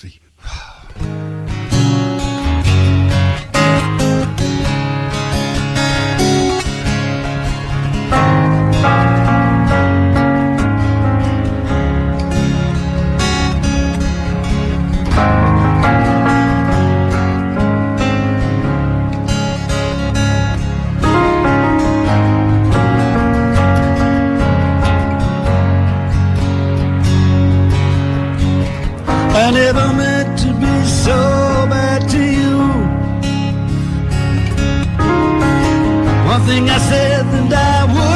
sich, I never meant to be so bad to you. One thing I said that I would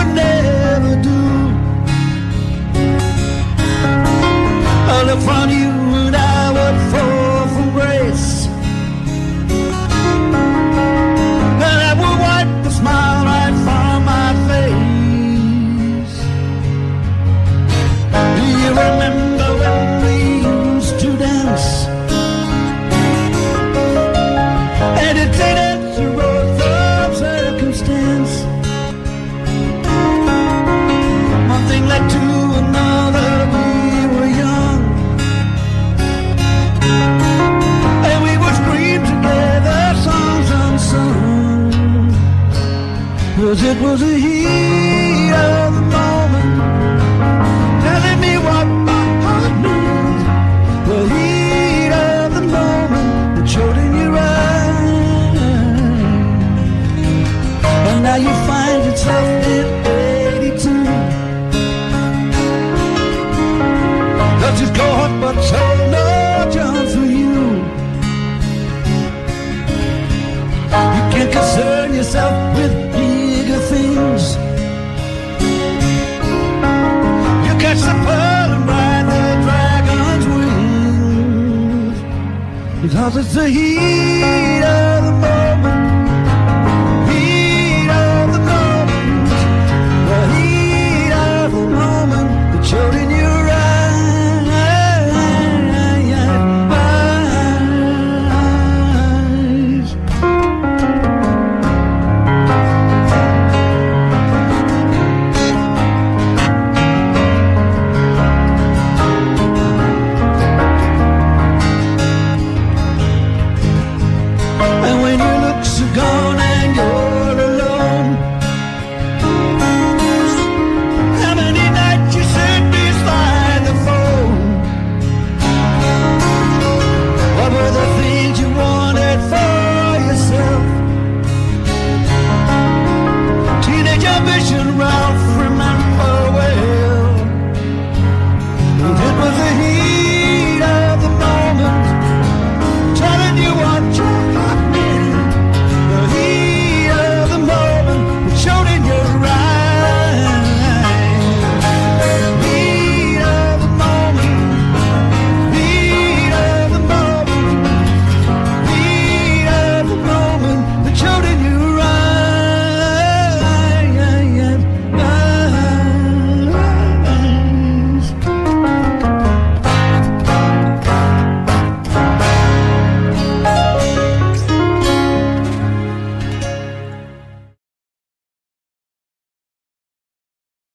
it was the heat of the moment telling me what my heart needs. The heat of the moment showed in your eyes. And now you find yourself in 82. Does it go up but so no for you? You can't concern yourself Because it's the heat of the moment